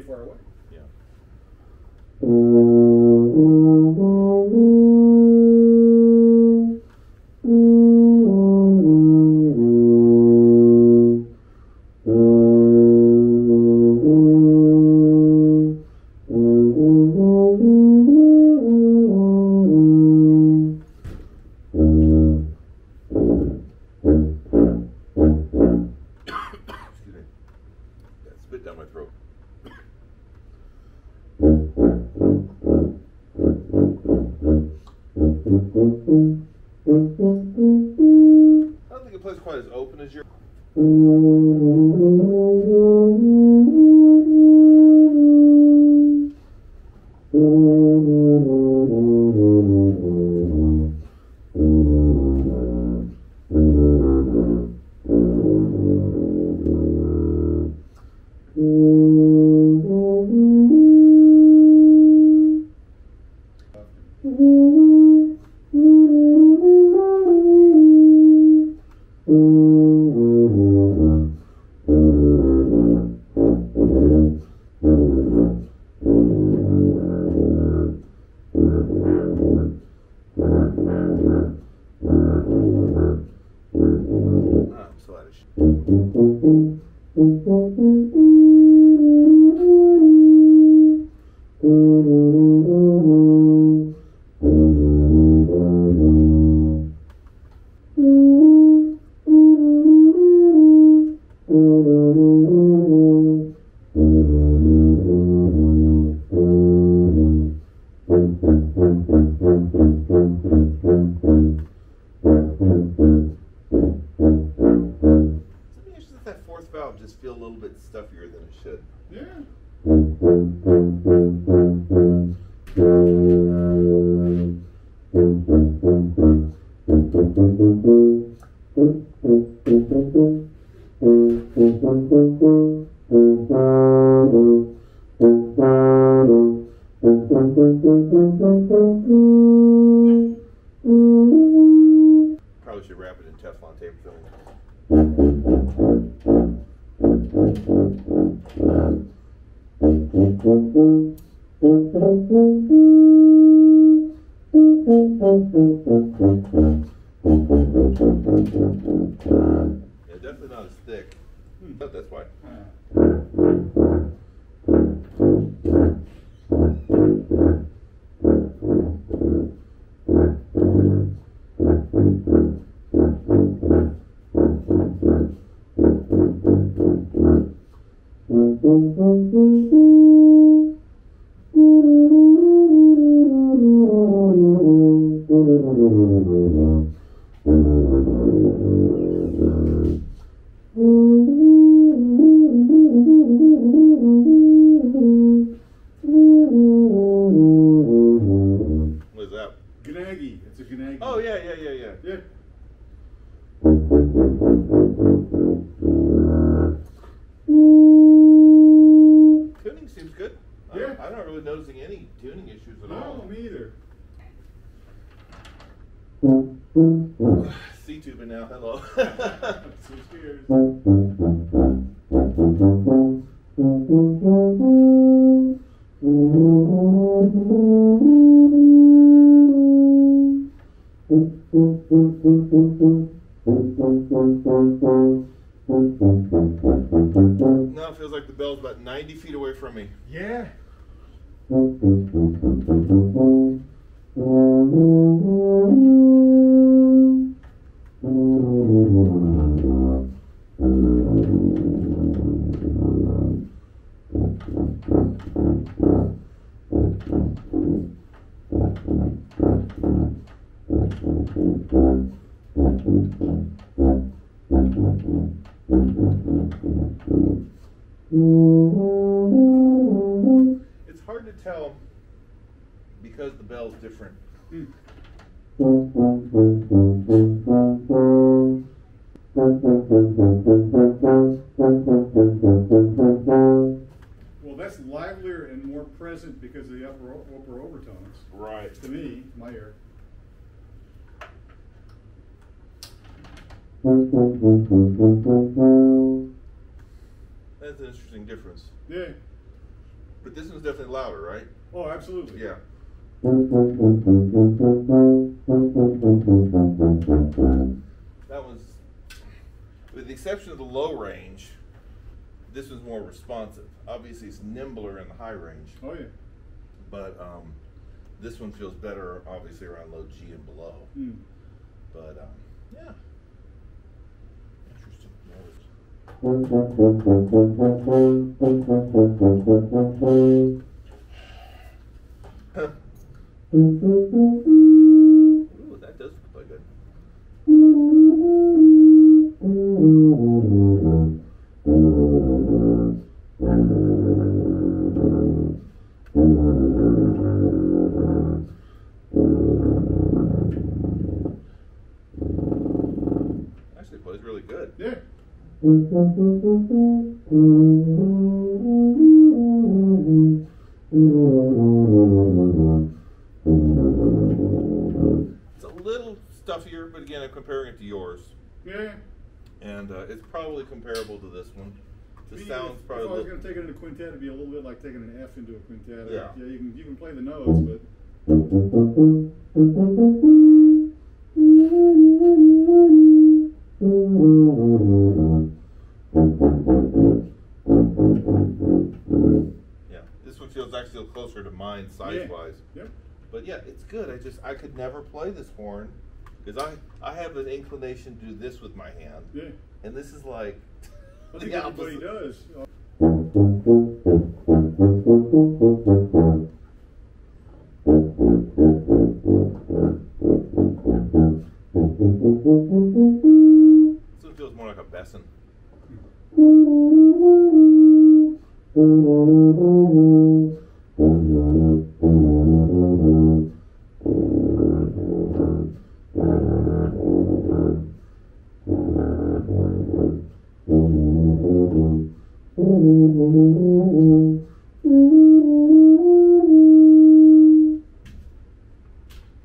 far away. Yeah. Excuse me. Spit down my throat. Mm-hmm. Mm-hmm. Stuffier than it should. Yeah. Probably should wrap it in Teflon tape film. Yeah, definitely not as thick. But hmm. that's why. What is C now. Hello. Now it feels like the bell's about 90 feet away from me. Yeah. It's hard to tell because the bell's different. Well, that's livelier and more present because of the upper upper overtones. Right. To me, my ear. That's an interesting difference. Yeah. But this one's definitely louder, right? Oh, absolutely. Yeah. That was, with the exception of the low range, this was more responsive. Obviously, it's nimbler in the high range, Oh, yeah. but um, this one feels better, obviously, around low G and below. Hmm. But um, yeah. Huh. It's a little stuffier, but again, I'm comparing it to yours, Yeah. and uh, it's probably comparable to this one. The Me, sound's if, probably. If I was going to take it in a quintet, it'd be a little bit like taking an F into a quintet. Yeah. Yeah. You can you can play the notes, but mind size wise. Yeah. yeah. But yeah, it's good. I just I could never play this horn because I I have an inclination to do this with my hand. Yeah. And this is like. I think yeah, everybody does. So it feels more like a Besson.